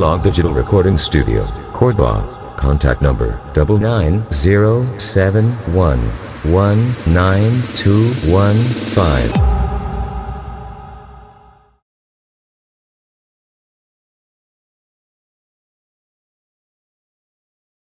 Log Digital Recording Studio, Cordoba. Contact number 99071. 19215.